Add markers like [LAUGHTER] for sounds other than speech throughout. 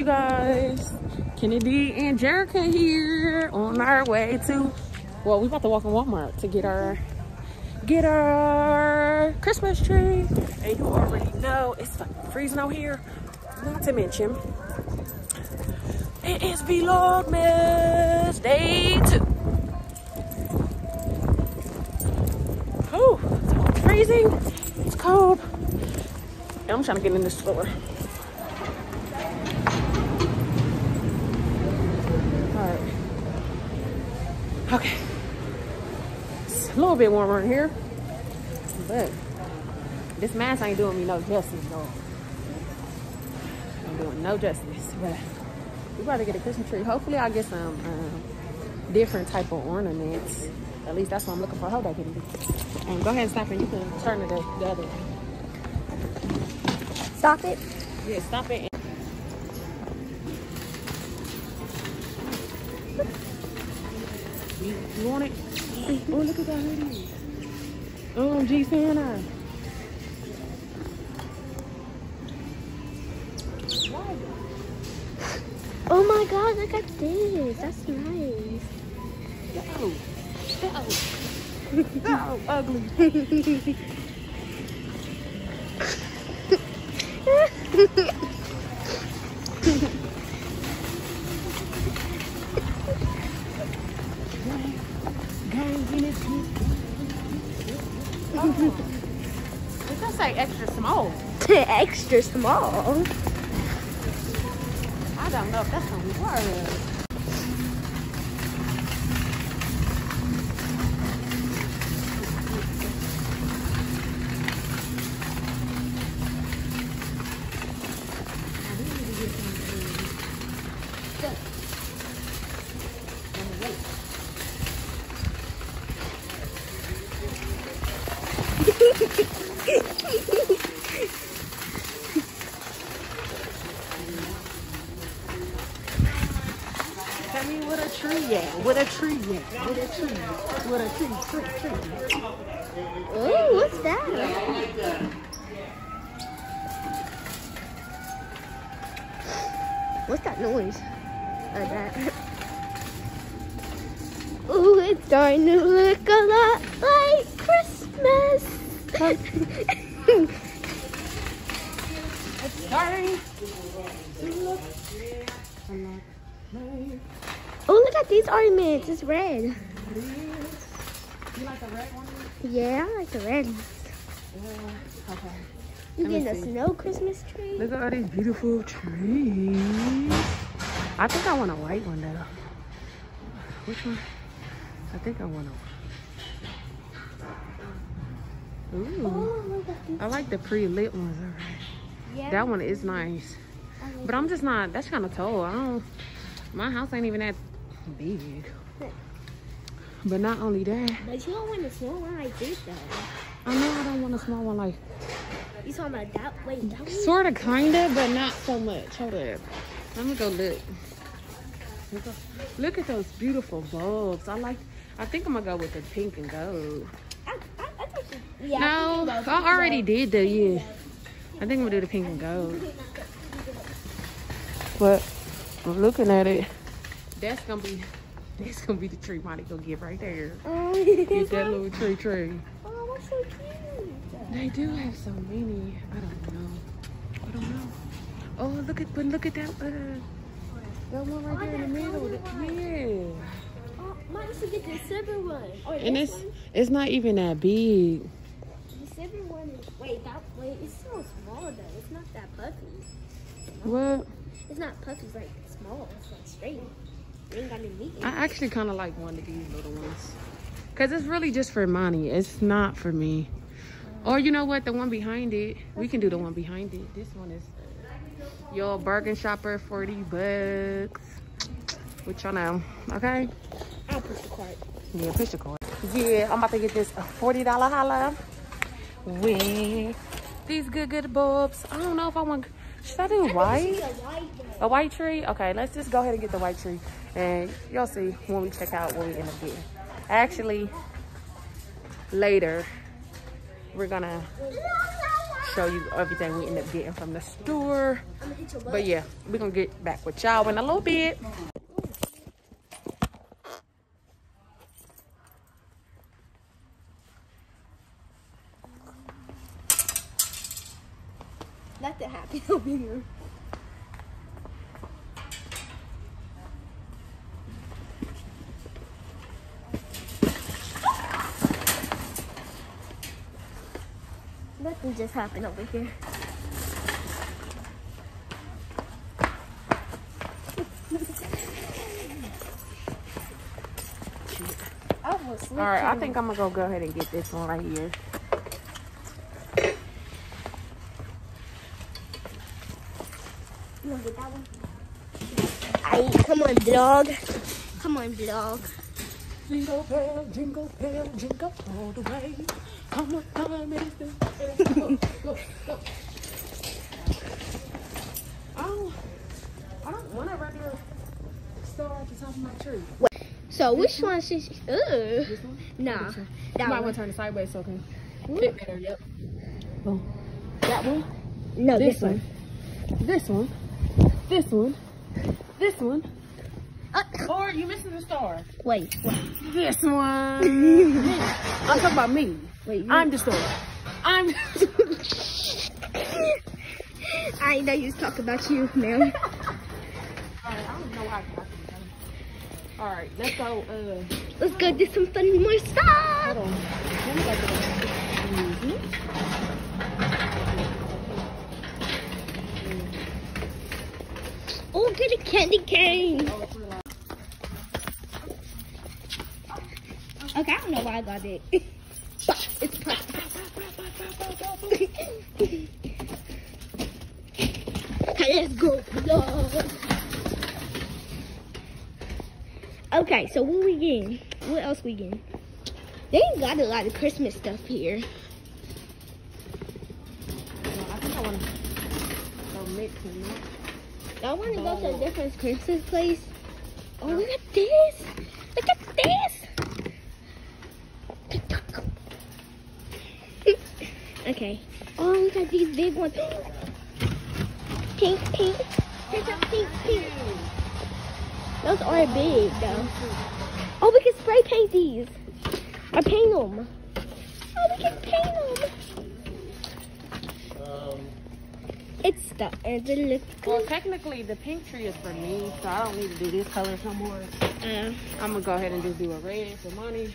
you guys? Kennedy and Jerica here on our way to, well, we about to walk in Walmart to get our, get our Christmas tree. And you already know it's freezing out here. Not to mention, it is Vlogmas Day 2. Oh, it's freezing. It's cold. And I'm trying to get in this store. Okay. It's a little bit warmer in here. But this mask ain't doing me no justice, though. I'm doing no justice. But we about to get a Christmas tree. Hopefully I'll get some um, different type of ornaments. At least that's what I'm looking for. Hold on, Kitty. Um, go ahead and stop it. You can turn it the, the other way. Stop it. Yeah, stop it. You, want it? Oh, look at that hoodie. Oh, G Santa. Oh my god, look at this. That's nice. Oh, oh, oh, ugly. [LAUGHS] [LAUGHS] Extra small. I don't know if that's gonna. Tell me what a tree at. What tree. What a tree. What a tree. Tree. Tree. Oh, what's that? What's that noise? Uh, that. Ooh, it's starting to look a lot like Christmas. [LAUGHS] It's starting at these ornaments. It's red. You like the red one? Yeah, I like the red. ones. Yeah. Okay. You Let getting a see. snow Christmas tree? Look at all these beautiful trees. I think I want a white one though. Which one? I think I want a. Ooh. Oh, look at these. I like the pre-lit ones all right. Yeah. That one is nice. But I'm just not, that's kind of tall. I don't, my house ain't even that big. But not only that, But you don't want a small one like this though. I know I don't want a small one like, You talking about that? Wait, that sort of, kind of, but not so much. Hold up. Let me go look. Look at- those beautiful bulbs. I like, I think I'm gonna go with the pink and gold. I, I, I yeah, No, think I already did the, yeah. I think I'm gonna do the pink and gold. But looking at it, that's gonna be, that's gonna be the tree Monty gonna get right there. Oh, Get that little tree tree. oh, that's so cute. They do have so many. I don't know. I don't know. Oh, look at, but look at that, uh, that one right there in the middle. Yeah. Oh, mine used to get the silver one. Or And this it's, one. it's not even that big. The silver one is, wait, that, wait, it's so small though. It's not that puffy. What? It's not puffy, it's like small. It's like straight. I actually kind of like one of these little ones. Because it's really just for Monty. It's not for me. Or you know what? The one behind it. We can do the one behind it. This one is your bargain shopper, 40 bucks. Which y'all know. Okay? I'll push the cart. Yeah, push the cart. Yeah, I'm about to get this $40 holla with these good, good bulbs. I don't know if I want... Should I do white? The white. A white tree? Okay, let's just go ahead and get the white tree. And y'all see when we check out what we end up getting. Actually, later, we're gonna show you everything we end up getting from the store. But yeah, we're gonna get back with y'all in a little bit. Nothing happened over here. Nothing just happened over here. [LAUGHS] I All right, I think I'm gonna go go ahead and get this one right here. You wanna get that one? Aight, come on, dog. Come on, dog. Jingle bell, jingle bell, jingle all the way. Come on, time is the go, go, go. Oh, I don't, I don't want a regular star at the top of my tree. So which one should she? Ugh. This one? Nah. You might want to turn it sideways so it can fit better. Yep. Boom. That one. No, This this, one. one. This one. This one. This one. Uh, Or you missing the star. wait, wait, This one. [LAUGHS] I'm talking about me. wait. you- I'm the star. I'm. [LAUGHS] I know you was talking about you, man. [LAUGHS] Alright, I don't know why I got All right, let's go. Uh, Let's go do some fun more stuff. hold on. Let me go to the-. Oh, get a candy cane. Oh, it's real loud. Okay, I don't know why I got it. [LAUGHS] It's perfect. Let's go. Okay, so what we getting? What else we getting? They ain't got a lot of Christmas stuff here. I think I want to go mix and match. I want to go to a different Christmas place. Oh, look at this. Look at this. Okay. Oh, look at these big ones. Pink, pink. Here's a pink, pink. Those are big, though. Oh, we can spray paint these. Or paint them. Oh, we can paint them. It's the and it looks Well, technically, the pink tree is for me, so I don't need to do this color no more. Uh, I'm gonna go ahead and just do a red for Monty.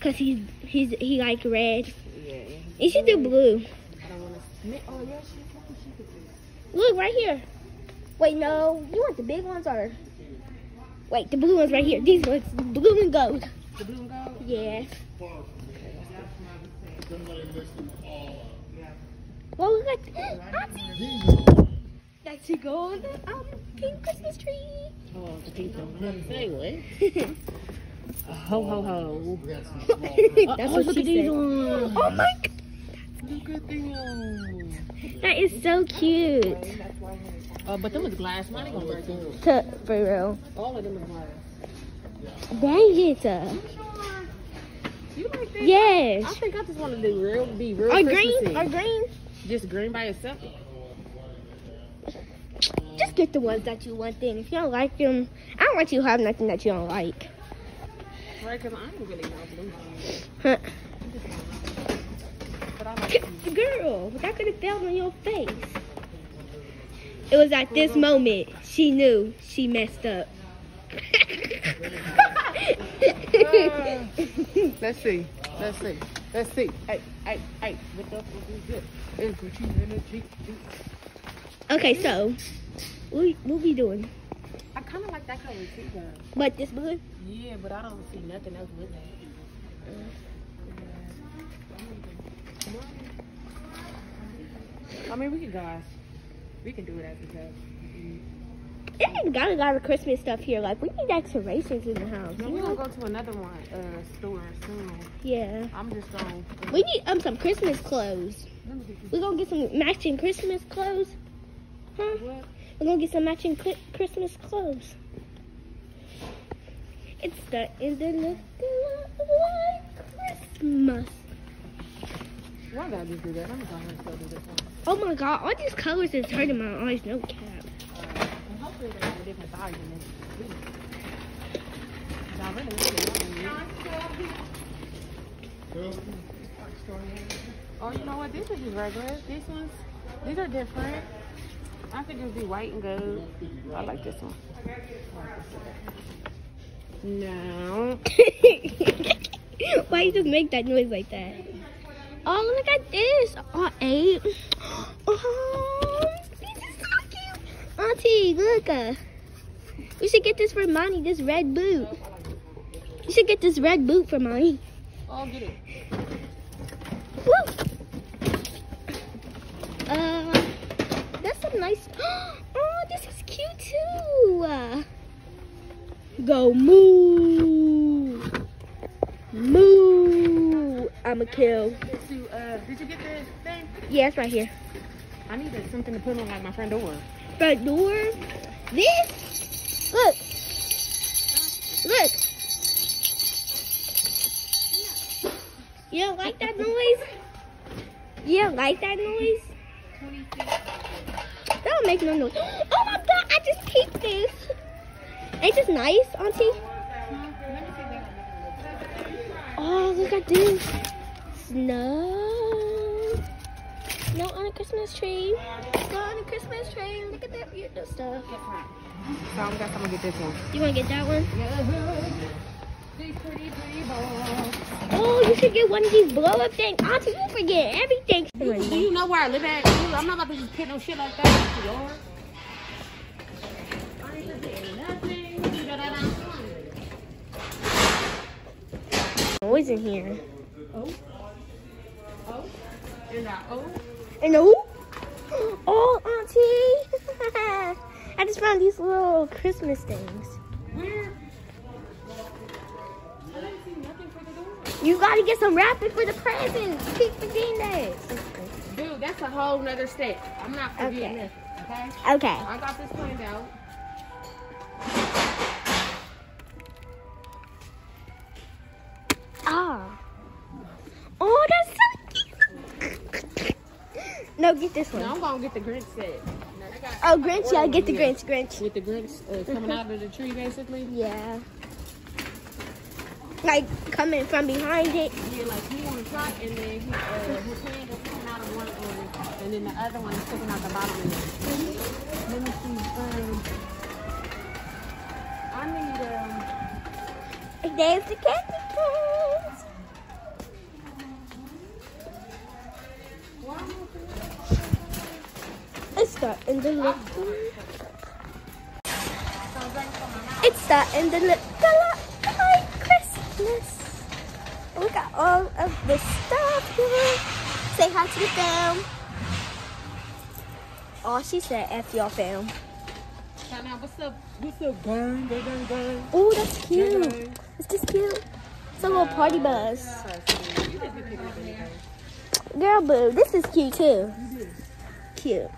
Cause he's he's he like red. Yeah. You should do blue. I don't want to. Oh yeah, she, she could do. Look right here. Wait, no. You want the big ones or? Wait, the blue ones right here. These ones, blue and gold. The blue and gold. Yes. Well, look at that's a gold um pink Christmas tree. Oh, the pink one. Say what? [LAUGHS] Ho ho ho. [LAUGHS] that's what look she at said. Oh my! g- Look at them. That is so cute. Uh, but them is glass. Mine ain't gonna break them. To, for real. All of them is glass. Dang it. Uh, You like this? yes. I think I just want to do real, be real Or Christmassy. green. Or green. Just green by itself. Just get the ones that you want then. If you don't like them, I don't want you to have nothing that you don't like. Right, because I ain't really know blue. Huh. Like. Girl, that could have fell on your face. It was at this uh-huh. moment she knew she messed up. [LAUGHS] [LAUGHS] Let's see. Let's see. Let's see. Hey, hey, hey. What the fuck is this? Is what you in the cheek? okay, so what what we doing? Kind of like that color too, though. But this blue? Yeah, but I don't see nothing else with that. I mean, we can go. We can do it as we go. It ain't got a lot of Christmas stuff here. Like we need decorations in the house. No, we're gonna go to another one uh, store soon. Yeah. I'm just gonna. Uh, We need um some Christmas clothes. let me get this- We gonna get some matching Christmas clothes. Huh? What? We're gonna get some matching Christmas clothes. It's starting to look like Christmas. Why did I just do that? I'm to still do this one. Oh my god, all these colors is hurting my eyes. No cap. And hopefully they have a different size in this. Y'all really need it. Oh, you know what? This is just regular. These ones, these are different. I could just be white and gold. I like this one. No. [LAUGHS] Why you just make that noise like that? Oh, look at this. Oh, eight. Oh, [GASPS] this is so cute. Auntie, look. Uh, we should get this for Monty, this red boot. You should get this red boot for Monty. Oh, get it. Woo. Uh, that's a nice. [GASPS] Oh, this is cute too. Go moo, moo. I'ma kill. To, uh, did you get the thing? Yeah, it's right here. I need something to put on like my front door. Front door. This. Look. Look. You don't like that noise? You don't like that noise? That don't make no noise. Oh my god, I just peeped this. Ain't this nice, Auntie? Oh, look at this. Snow. Snow on a Christmas tree. Snow on a Christmas tree. Look at that weird stuff. So I'm guess I'm gonna get this one. You want to get that one? These pretty, pretty balls. Oh, you should get one of these blow up things. Auntie, ah, you forget everything. Do you know where I live at? I'm not about to just put no shit like that. It's yours. I ain't forgetting nothing. Da-da-da. Noise in here. Oh. Oh. And I, oh. And who? [GASPS] Oh, Auntie. [LAUGHS] I just found these little Christmas things. You gotta get some wrapping for the presents. Keep forgetting that. Dude, that's a whole nother step. I'm not forgetting Okay. this. Okay? Okay. I got this planned out. Ah. Oh, that's so cute. no, get this one. Now I'm gonna get the Grinch set. Oh, Grinch, yeah, get the Grinch, Grinch. With the Grinch uh, coming [LAUGHS] out of the tree, basically. Yeah. Like coming from behind it. Yeah, like he on the top, and then he, uh, his hand is sticking out of one end, and then the other one is sticking out the bottom end. Let me see. Um, I need um. There's the candy canes. It's starting to look. It's starting to look a lot like Christmas. We got all of this stuff here. Say hi to the fam. Oh, she said F y'all fam. Now, what's up? What's up, gang? Gang, gang, gang. Oh, that's cute. Is this cute? It's a little party bus. Girl, boo, this is cute too. Cute.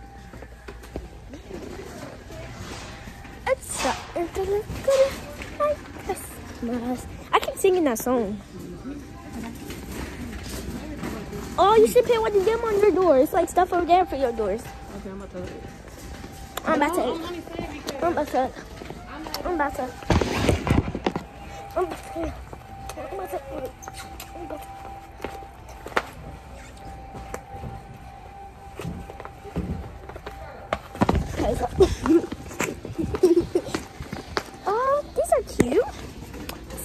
It's to look good like Christmas. Singing that song. Oh, you should put one of them on your door. It's like stuff over there for your doors. Okay, I'm about to. I'm about to. I'm about to. I'm about to. I'm about to. I'm. I'm about to. [LAUGHS] Okay, [LAUGHS] oh, these are cute.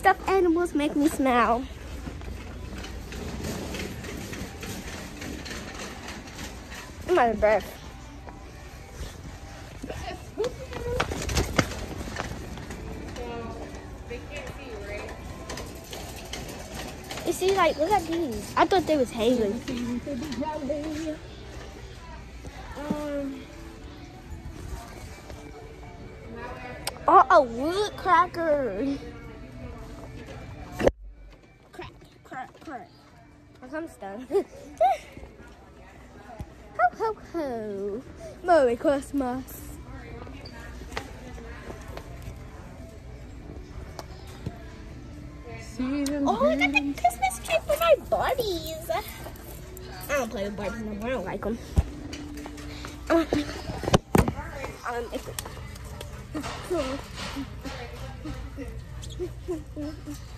Stuffed animals make me smile. I'm out of breath. You see, like, look at these. I thought they was Haley. Um, Oh, a wood I'm almost [LAUGHS] ho, ho, ho. Merry Christmas. Oh, look at the Christmas tree for my buddies. I don't play with Barbies no more. I don't like them. I don't like 'em. Um, um,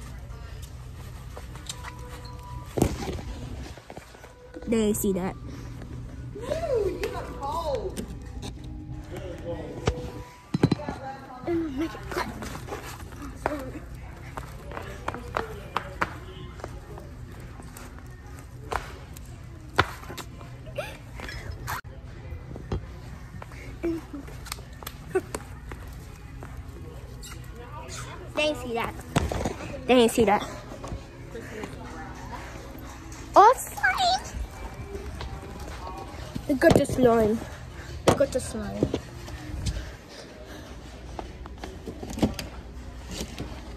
They see that. Make it cut. They ain't see that. They ain't see that. Slime. Look at the slime.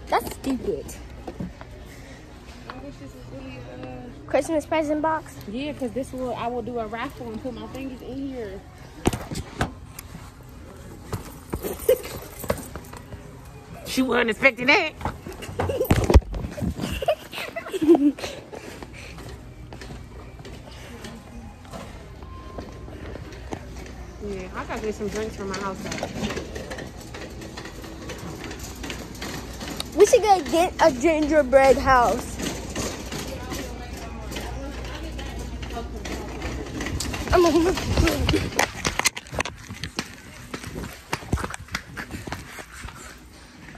That's stupid. I wish this was really, uh, Christmas present box. yeah, because this will, I will do a raffle and put my fingers in here. [LAUGHS] she wasn't expecting that. Some drinks from my house. Though. We should go get a gingerbread house. I'm a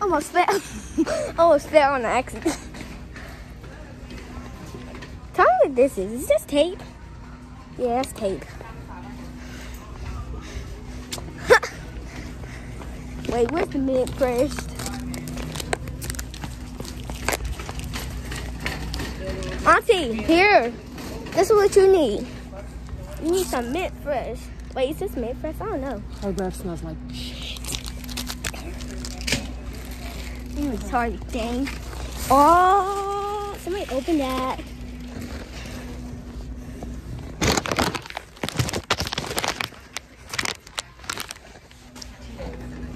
Almost fell. [LAUGHS] Almost fell on accident. Tell me what this is. Is this tape? Yeah, that's tape. Wait, where's the mint first? Auntie, here. This is what you need. You need some mint fresh. Wait, is this mint fresh? I don't know. Her breath smells like shit. Mm, sorry, dang. Oh, somebody open that.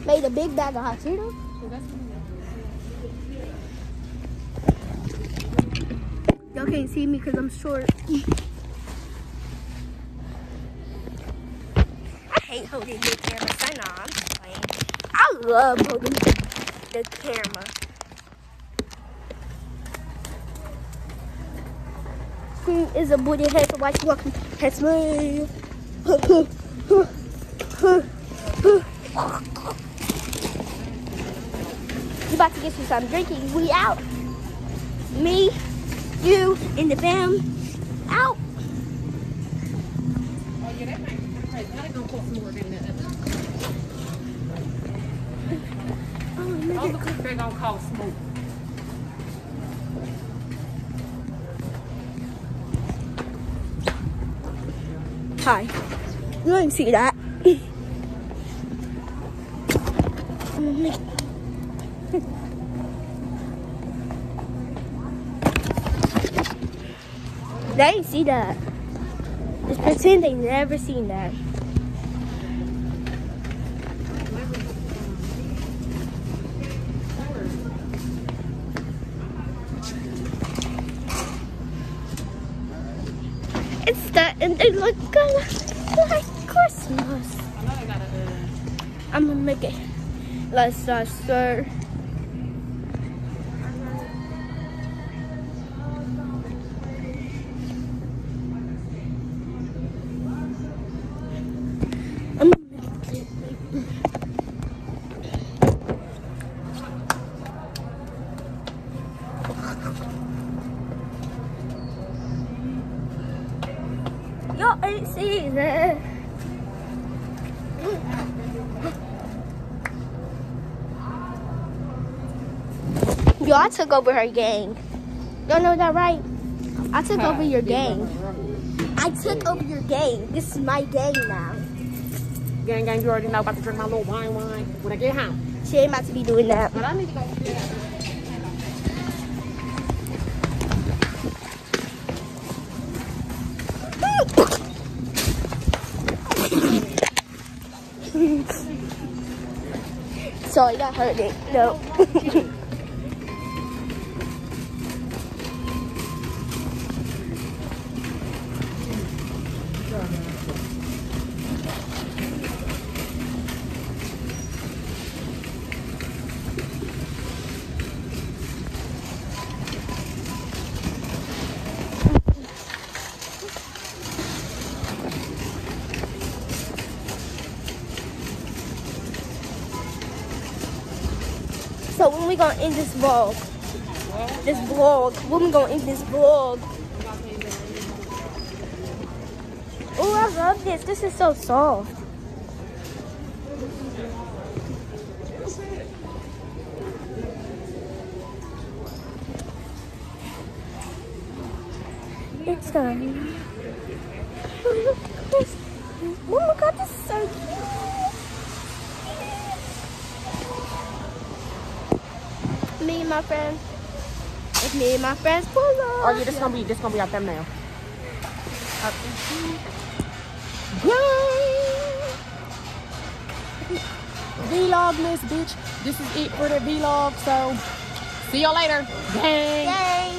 Made a big bag of hot Cheetos. Y'all can't see me because I'm short. I hate holding the camera. I know, I'm playing. I love holding the camera. Who is a booty head to watch walking past me? [LAUGHS] You about to get you some drinking. We out. Me, you, and the fam out. Oh yeah, that might. Now they gonna cost more than that. Oh, All nigga. because they gonna cost more. Hi. You didn't see that. [LAUGHS] Mm-hmm. They didn't see that. Just pretend they never seen that. It's that, and they look kinda like Christmas. I know they gotta. Uh, I'm gonna make it. Let's uh, Ain't seen. Yo, I took over her gang. Y'all know that right? I took over your gang. I took over your gang. This is my gang now. Gang, gang, you already know about to drink my little wine, wine when I get home. She ain't about to be doing that. But I need to go. Sorry, that hurt. No. End this vlog? This vlog. We're gonna end this vlog? Oh, I love this. This is so soft. It's done. Oh my god, this is so cute. Me and my friends. It's me and my friends pull up. Oh yeah, this gonna be this gonna be our thumbnail. Yay! Vlogmas, bitch. This is it for the vlog. So, see y'all later. Gang. Yay.